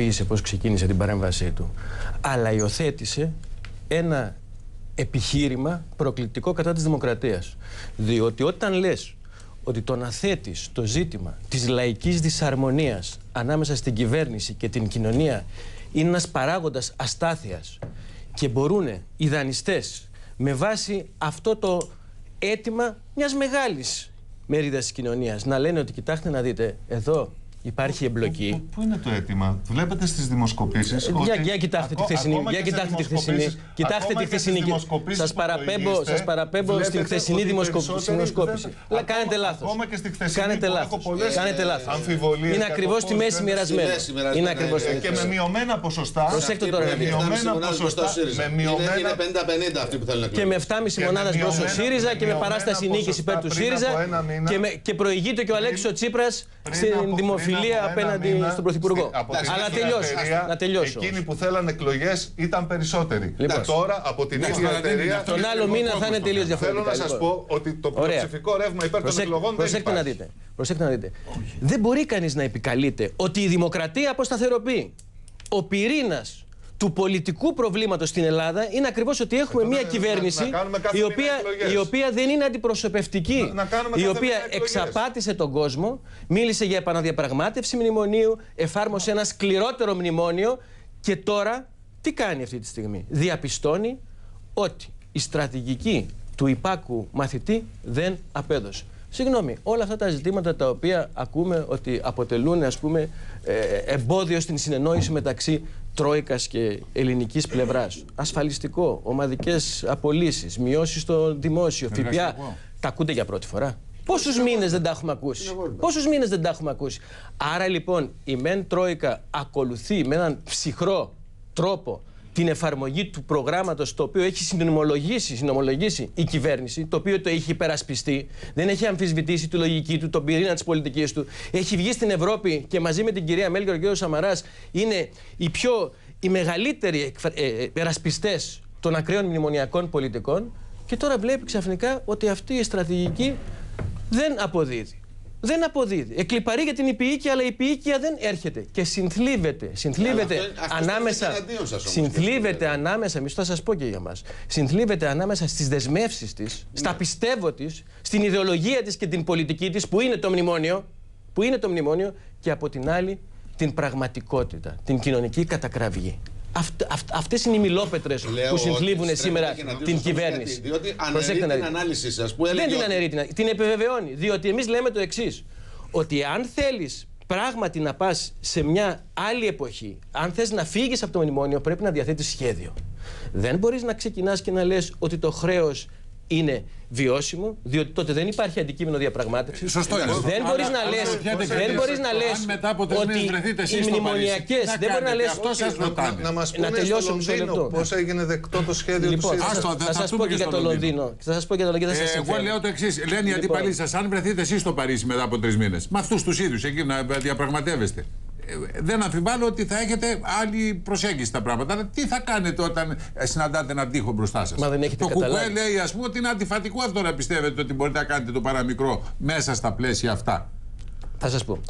ποιήσε πώς ξεκίνησε την παρέμβασή του, αλλά υιοθέτησε ένα επιχείρημα προκλητικό κατά της δημοκρατίας. Διότι όταν λες ότι το να θέτεις το ζήτημα της λαϊκής δυσαρμονίας ανάμεσα στην κυβέρνηση και την κοινωνία είναι ένας παράγοντας αστάθειας και μπορούν οι δανειστές με βάση αυτό το αίτημα μιας μεγάλης μερίδας της κοινωνίας να λένε ότι κοιτάξτε να δείτε εδώ Υπάρχει εμπλοκή. Πού είναι το αίτημα, Βλέπετε στις δημοσκοπήσεις. Για, για κοιτάξτε τη χθεσινή. Για κοιτάξτε τη χθεσινή. Κοιτάξτε τη χθεσινή. Σας παραπέμπω, σας παραπέμπω στην χθεσινή δημοσκόπηση. Αλλά κάνετε λάθος. Ακόμα και στη χθεσινή. Κάνετε λάθος. Κάνετε λάθος. Αμφιβολίες. Είναι ακριβώς στη μέση μοιρασμένο. Είναι ακριβώς στη μέση. Και με μειωμένα ποσοστά. Προσέξτε τώρα Με μειωμένα ποσοστά. Είναι 50-50 αυτοί που θέλουν να Και με 7,5 μονάδε μπρος ο ΣΥΡΙΖΑ και με παράσταση νίκης υπέρ του ΣΥΡΙΖΑ. Και προηγείται και ο Αλέξο Τσίπρας στην δημοφιλία φιλία απέναντι στον Πρωθυπουργό. Αλλά τελειώσω. Να τελειώσω. Εκείνοι που θέλανε εκλογές ήταν περισσότεροι. Λοιπόν, τώρα από την ίδια εταιρεία. Τον άλλο μήνα θα είναι τελείως διαφορετικό. Θέλω να σας πω ότι το πλειοψηφικό ρεύμα υπέρ των εκλογών δεν υπάρχει. Να δείτε. Προσέξτε να δείτε. Δεν μπορεί κανείς να επικαλείται ότι η δημοκρατία αποσταθεροποιεί. Ο πυρήνας του πολιτικού προβλήματος στην Ελλάδα είναι ακριβώς ότι έχουμε ε, μια κυβέρνηση η, οποία, η οποία δεν είναι αντιπροσωπευτική, η οποία εξαπάτησε τον κόσμο, μίλησε για επαναδιαπραγμάτευση μνημονίου, εφάρμοσε ένα σκληρότερο μνημόνιο και τώρα τι κάνει αυτή τη στιγμή; Διαπιστώνει ότι η στρατηγική του υπάκου μαθητή δεν απέδωσε. Συγγνώμη, όλα αυτά τα ζητήματα τα οποία ακούμε ότι αποτελούν ας πούμε, ε, εμπόδιο στην συνεννόηση μεταξύ Τρόικας και ελληνικής πλευράς. Ασφαλιστικό, ομαδικές απολύσεις, μειώσεις στο δημόσιο, ΦΠΑ. Τα ακούτε για πρώτη φορά; Πόσους μήνες δεν τα έχουμε ακούσει; Πόσους μήνες δεν τα έχουμε ακούσει; Άρα λοιπόν η ΜΕΝ Τρόικα ακολουθεί με έναν ψυχρό τρόπο την εφαρμογή του προγράμματος το οποίο έχει συνομολογήσει, συνομολογήσει η κυβέρνηση, το οποίο το έχει υπερασπιστεί, δεν έχει αμφισβητήσει τη λογική του, τον πυρήνα της πολιτικής του, έχει βγει στην Ευρώπη και μαζί με την κυρία Μέλκερ και ο κ. Σαμαράς είναι οι πιο, οι μεγαλύτεροι υπερασπιστές των ακραίων μνημονιακών πολιτικών και τώρα βλέπει ξαφνικά ότι αυτή η στρατηγική δεν αποδίδει δεν αποδίδει. Εκλυπαρεί για την υπηίκεια, αλλά η υπηίκεια δεν έρχεται. Και συνθλίβεται. Συνθλίβεται ανάμεσα. συνθλίβεται ανάμεσα. Μισό θα σας πω και για μας. Συνθλίβεται ανάμεσα στις δεσμεύσεις της, ναι. στα πιστεύω της, στην ιδεολογία της και την πολιτική της, που είναι το μνημόνιο. Που είναι το μνημόνιο και από την άλλη την πραγματικότητα, την κοινωνική κατακραυγή. Αυτ, αυ, αυτές είναι οι μιλόπετρες που συνθλίβουν σήμερα την κυβέρνηση. Διότι αναιρεί την ανάλυση σας που έλεγε... Δεν την αναιρεί, την, την επιβεβαιώνει. Διότι εμείς λέμε το εξής ότι αν θέλεις πράγματι να πας σε μια άλλη εποχή, αν θες να φύγεις από το μνημόνιο πρέπει να διαθέτεις σχέδιο. Δεν μπορείς να ξεκινάς και να λες ότι το χρέος είναι βιώσιμο, διότι τότε δεν υπάρχει αντικείμενο διαπραγμάτευσης. Σωστό είναι. Δεν μπορείς να λε δεν μπορείς να λες ότι οι μνημονιακέ. Δεν μπορείς να λες. Αυτό σας ρωτάνε. Να μας πούνε τελειώσω μισό λεπτό. Πώς έγινε δεκτό το σχέδιο λοιπόν, του Θα σας πω και για το Λονδίνο. Θα σας πω για το Λονδίνο. Εγώ λέω το εξής. Λένε οι λοιπόν. αντίπαλοι σας, αν βρεθείτε εσείς στο Παρίσι μετά από τρεις μήνες, με αυτούς τους ίδιους εκεί να διαπραγματεύεστε δεν αμφιβάλλω ότι θα έχετε άλλη προσέγγιση στα πράγματα. Αλλά τι θα κάνετε όταν συναντάτε έναν τείχο μπροστά σας; Μα δεν έχετε το κουκουέ λέει, ας πούμε, ότι είναι αντιφατικό αυτό να πιστεύετε ότι μπορείτε να κάνετε το παραμικρό μέσα στα πλαίσια αυτά. Θα σας πω.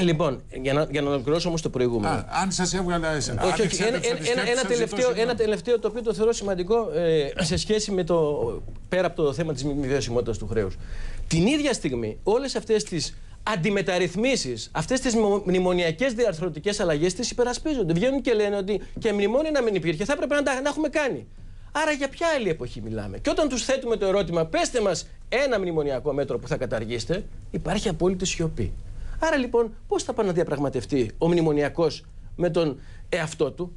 Λοιπόν, για να, για να ολοκληρώσω όμως το προηγούμενο. Α, αν σας έβγαλε. Όχι, όχι. Ένα, ένα, ένα, τελευταίο, ένα τελευταίο το οποίο το θεωρώ σημαντικό ε, σε σχέση με το. πέρα από το θέμα της μη βιωσιμότητας του χρέους. Την ίδια στιγμή, όλες αυτές τις αντιμεταρρυθμίσεις, αυτές τις μνημονιακές διαρθρωτικές αλλαγές τις υπερασπίζονται. Βγαίνουν και λένε ότι και μνημόνια να μην υπήρχε, θα έπρεπε να τα να έχουμε κάνει. Άρα για ποια άλλη εποχή μιλάμε; Και όταν τους θέτουμε το ερώτημα, πέστε μας ένα μνημονιακό μέτρο που θα καταργήσετε, υπάρχει απόλυτη σιωπή. Άρα λοιπόν, πώς θα πάει να διαπραγματευτεί ο μνημονιακός με τον εαυτό του,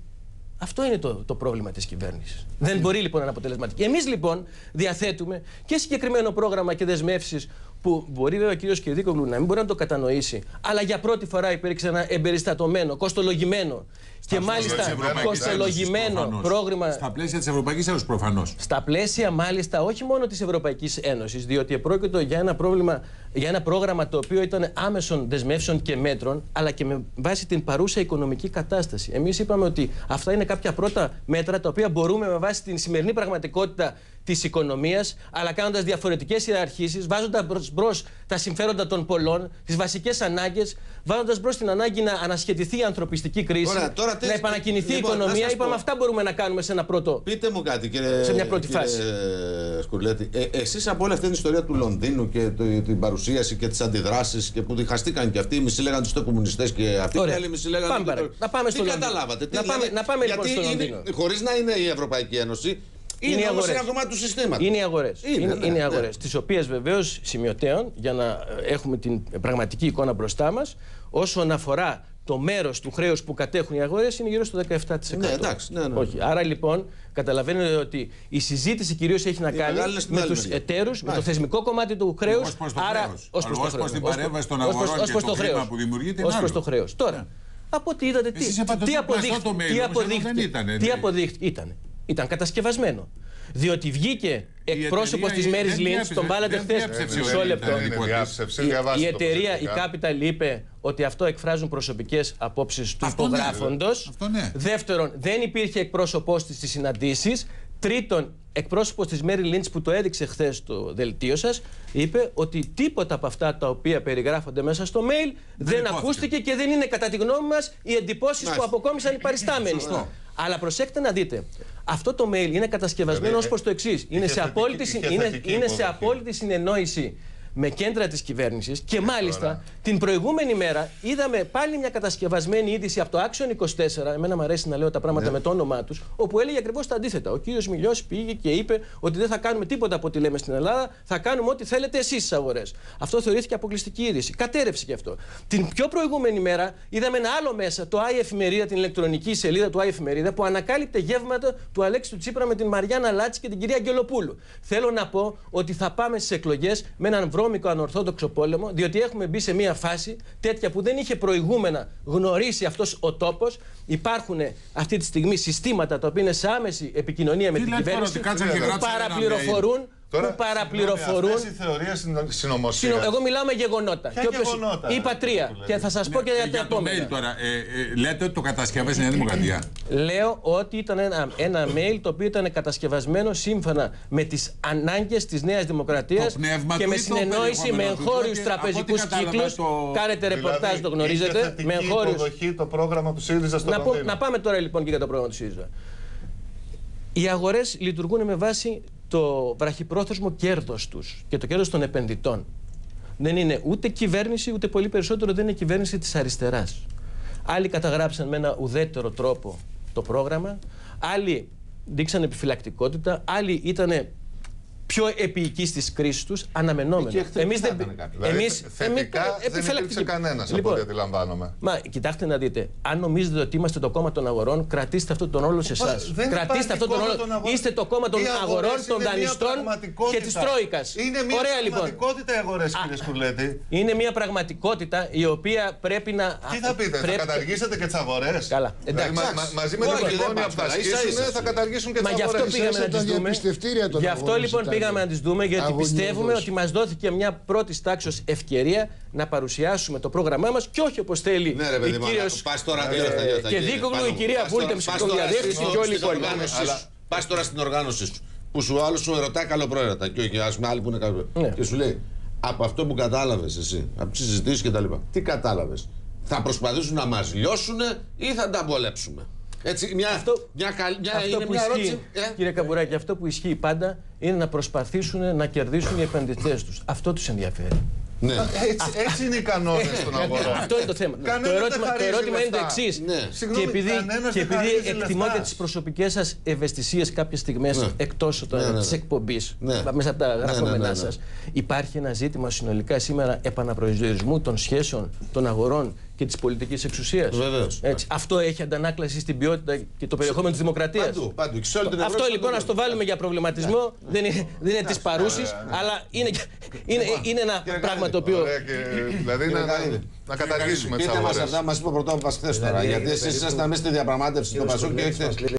αυτό είναι το, το πρόβλημα της κυβέρνησης. Δεν μπορεί λοιπόν να είναι αποτελεσματική. Εμείς λοιπόν διαθέτουμε και συγκεκριμένο πρόγραμμα και δεσμεύσεις που μπορεί βέβαια ο κύριος Κυρδίκογλου να μην μπορεί να το κατανοήσει, αλλά για πρώτη φορά υπήρξε ένα εμπεριστατωμένο, κοστολογημένο και μάλιστα κοστολογημένο πρόγραμμα. Στα πλαίσια της Ευρωπαϊκής Ένωσης προφανώς. Στα πλαίσια μάλιστα όχι μόνο της Ευρωπαϊκής Ένωσης, διότι επρόκειτο για ένα, πρόβλημα, για ένα πρόγραμμα το οποίο ήταν άμεσων δεσμεύσεων και μέτρων, αλλά και με βάση την παρούσα οικονομική κατάσταση. Εμείς είπαμε ότι αυτά είναι κάποια πρώτα μέτρα τα οποία μπορούμε με βάση την σημερινή πραγματικότητα της οικονομίας, αλλά κάνοντας διαφορετικές ιεραρχήσεις, βάζοντας μπρος τα συμφέροντα των πολλών, τις βασικές ανάγκες, βάζοντας μπρος την ανάγκη να ανασχετηθεί η ανθρωπιστική κρίση, Ωραία, τώρα τι- να επανακινηθεί λοιπόν, η να οικονομία. σας Είπαμε πω. αυτά μπορούμε να κάνουμε σε ένα πρώτο. Πείτε μου κάτι, κύριε, Σε μια πρώτη κύριε φάση. Σκουρλέτη. Ε, Εσείς από όλη αυτή την ιστορία του Λονδίνου και το, την παρουσίαση και τις αντιδράσεις και που διχαστήκαν και αυτοί, οι μισοί λέγανε τους είστε κομμουνιστές και αυτοί Ωραία. οι άλλοι μισοί λέγανε. Πάμε και παρακάτω. Να πάμε τι στο Λονδίνο. καταλάβατε. Τι, Να πάμε- να πάμε λοιπόν γιατί στο Λονδίνο. Χωρίς να είναι η Ευρωπαϊκή Ένωση, Είναι είναι, οι όμως αγορές. ένα κομμάτι του συστήματος. Είναι οι αγορές. Είναι, Είναι, ναι, είναι οι ναι. αγορέ. Τις οποίες βεβαίως σημειωτέων, για να ε, έχουμε την πραγματική εικόνα μπροστά μας, όσον αφορά το μέρος του χρέους που κατέχουν οι αγορές, είναι γύρω στο 17%. Ναι, εντάξει, ναι, ναι. Όχι. Άρα λοιπόν, καταλαβαίνετε ότι η συζήτηση κυρίως έχει να Η κάνει μεγάλη είναι στην με άλλη τους μεριά. εταίρους, με το Εντάξει. θεσμικό κομμάτι του χρέους. Ως προς το Άρα, χρέος. ως προς Αλλά το ως προς χρέος. την Ως παρέμβαση των ως προς- αγορών ως και προς το το χρήμα χρέος. που δημιουργείται Ως είναι προς άλλο. το χρέος. Τώρα, από ό,τι είδατε, τι, Εσείς είπατε τι ότι πλαστό αποδείχθηκε. το mail, Τι όμως εδώ αποδείχθηκε. δεν ήτανε, Τι ναι. αποδείχθηκε. Ήταν. Ήταν κατασκευασμένο. Διότι βγήκε εκπρόσωπος εταιρεία της Μέρι δεν Λίντς, διέψευσε- τον βάλατε δεν χθες; διέψευσε Μισό ότι λεπτό. ήταν Δεν είναι δικό της. διάψευση, Η, διαβάστε η το εταιρεία, η προσεκτικά. Capital, είπε ότι αυτό εκφράζουν προσωπικές απόψεις του Αυτό ναι, υπογράφοντος. Αυτό ναι. Δεύτερον, δεν υπήρχε εκπρόσωπός της στις συναντήσεις. Τρίτον, εκπρόσωπος της Μέρι Λίντς που το έδειξε χθες στο δελτίο σας, είπε ότι τίποτα από αυτά τα οποία περιγράφονται μέσα στο mail δεν, υπόθηκε. ακούστηκε και δεν είναι κατά τη γνώμη μας οι εντυπώσεις που Μάλιστα. αποκόμισαν οι παριστάμενοι. Σωστό. Αλλά προσέξτε να δείτε. Αυτό το mail είναι κατασκευασμένο ως Δηλαδή, προς το εξής. Είναι, είχε σε θετική- απόλυτη, είχε συν- είναι, θετική είναι σε υποδοχή. απόλυτη συνεννόηση με κέντρα της κυβέρνησης και μάλιστα Ωραία. την προηγούμενη μέρα είδαμε πάλι μια κατασκευασμένη είδηση από το Action 24. Εμένα μου αρέσει να λέω τα πράγματα με το όνομά τους, όπου έλεγε ακριβώς τα αντίθετα. Ο κύριος Μιλιός πήγε και είπε ότι δεν θα κάνουμε τίποτα από ό,τι λέμε στην Ελλάδα, θα κάνουμε ό,τι θέλετε εσείς στις αγορές. Αυτό θεωρήθηκε αποκλειστική είδηση. Κατέρευσε και αυτό. Την πιο προηγούμενη μέρα είδαμε ένα άλλο μέσα, το i εφημερίδα, την ηλεκτρονική σελίδα του i εφημερίδα, που ανακάλυπτε γεύματα του Αλέξη του Τσίπρα με την Μαριάννα Λάτση και την κυρία Αγγελοπούλου. Θέλω να πω ότι θα πάμε στις εκλογές με έναν βρώμικο ανορθόδοξο πόλεμο, διότι έχουμε μπει σε μια φάση τέτοια που δεν είχε προηγούμενα γνωρίσει αυτός ο τόπος. Υπάρχουν αυτή τη στιγμή συστήματα τα οποία είναι σε άμεση επικοινωνία με Τι την λέτε τώρα, κυβέρνηση, ότι κάτσαν και που γράψαν ένα παραπληροφορούν. Τώρα, που παραπληροφορούν. Αυτές οι θεωρίες συνωμοσία. Συνο- Εγώ μιλάω με γεγονότα. Ποια Και όποιος- γεγονότα, Είπα ρε, τρία. που λέτε. Και θα σας πω και για τα Για το mail επόμενα. τώρα, ε, ε, λέτε ότι το κατασκευάζει η Νέα Δημοκρατία. Λέω ότι ήταν ένα, ένα mail το οποίο ήταν κατασκευασμένο σύμφωνα με τις ανάγκες της Νέας Δημοκρατίας Το πνεύμα και του με ή το συνεννόηση με περιεχόμενο του, εγχώριους διότι από τραπεζικούς ό,τι κατάλαβα κύκλους. το- Κάνετε ρεπορτάζ, Δηλαδή, το γνωρίζετε. Με Είχε εγχώριους. υποδοχή το πρόγραμμα του ΣΥΡΙΖΑ στο Να, πω- Λονδίνο. να πάμε τώρα λοιπόν και για το πρόγραμμα του ΣΥΡΙΖΑ. Οι αγορές λειτουργούν με βάση το βραχυπρόθεσμο κέρδος τους και το κέρδος των επενδυτών. Δεν είναι ούτε κυβέρνηση, ούτε πολύ περισσότερο δεν είναι κυβέρνηση της αριστεράς. Άλλοι καταγράψαν με ένα ουδέτερο τρόπο το πρόγραμμα, άλλοι δείξαν επιφυλακτικότητα, άλλοι ήταν πιο επίοικοι στις κρίσεις τους, αναμενόμενο. Και εχθρικά ήταν κάποιοι. Δηλαδή, εμείς- θετικά εμείς- δεν επιφυλακτικοί. υπήρξε κανένας από Λοιπόν, ό,τι αντιλαμβάνομαι. Μα κοιτάξτε να δείτε, αν νομίζετε ότι είμαστε το κόμμα των αγορών, κρατήστε αυτόν τον ρόλο σε εσάς. Δεν υπάρχει Κρατήστε αυτόν τον κόμμα ρόλο. των αγορών. Είστε το κόμμα των Οι αγορών, αγορές των είναι μια δανειστών και πραγματικότητα. της Τρόικας. Είναι μια Ωραία λοιπόν. πραγματικότητα οι αγορές, κύριε Σκουλέτη. Είναι μια πραγματικότητα η οποία πρέπει να. Τι θα πείτε, θα πρέπει- καταργήσετε και τις αγορές; Καλά, Δηλαδή, εντάξει. μα- μα- μαζί με Όχι, την δεν προνόμια που θα πας καλά, ίσα ασκήσουν ίσα. θα καταργήσουν και Μα τις γι' αυτό αγορές. πήγαμε να τα τις δούμε. διαπιστευτήρια των Γι' αυτό αγορών λοιπόν ζητάνε. Πήγαμε να τις δούμε, γιατί Αγωνιώδως. πιστεύουμε ότι μας δόθηκε μια πρώτης τάξης ευκαιρία να παρουσιάσουμε το πρόγραμμά μας και όχι όπως θέλει Ναι, ρε η παιδί μου, κύριος πας τώρα ε, τελείως, τελείως, και τελείως. Δίκογλου, Πάνω η μου. κυρία Πας Βούλτεμ τώρα- στην πας τώρα διαδέχτηση στην- και όλοι οι στην υπόλοιποι. οργάνωσή σου. Πας τώρα στην οργάνωσή σου. Που σου άλλο σου ρωτάει καλοπροαίρετα. Και όχι, ας πούμε, άλλοι που είναι καλοπροαίρετα. Ναι. Και σου λέει, από αυτό που κατάλαβες εσύ, από τις συζητήσεις και τα λοιπά, τι κατάλαβες. Θα προσπαθήσουν να μας λιώσουν ή θα τα απολέψουμε. Έτσι, μια, Αυτό- μια, καλ- μια, Αυτό είναι που μια ισχύει, ερώτηση. ε, κύριε Καμπουράκη, αυτό που ισχύει πάντα είναι να προσπαθήσουν να κερδίσουν οι επενδυτές τους. Αυτό τους ενδιαφέρει. ναι. Έτσι, έτσι είναι οι κανόνες των αγορών. Αυτό είναι το θέμα. Κανένας το δεν ερώτημα, το χαρίζει ερώτημα είναι το λεφτά. εξής. Ναι. Και Συγγνώμη, επειδή, κανένας και δεν επειδή χαρίζει εκτιμώ λεφτά. και τις προσωπικές σας ευαισθησίες κάποιες στιγμές Ναι. εκτός Ναι, ναι, ναι. της εκπομπής, Ναι. μέσα από τα ναι, γραφόμενά ναι, ναι. σας, υπάρχει ένα ζήτημα συνολικά σήμερα επαναπροσδιορισμού των σχέσεων των αγορών και της πολιτικής εξουσίας. Βεβαίως. Αυτό έχει αντανάκλαση στην ποιότητα και το περιεχόμενο της δημοκρατίας. Παντού, παντού. Και σε όλη την Αυτό Ευρώπη, λοιπόν παντού. να το βάλουμε για προβληματισμό. Δεν είναι, δεν είναι της παρούσης, αλλά είναι, είναι, είναι ένα πράγμα το οποίο. Ωραία, και- Δηλαδή να, Γαλίδη. να καταργήσουμε τις Πείτε μα αγορές. αυτά, μας είπε ο πρωτόβουλο χθε τώρα. Γιατί εσείς ήσασταν μέσα στη διαπραγμάτευση του Πασόκ και έχετε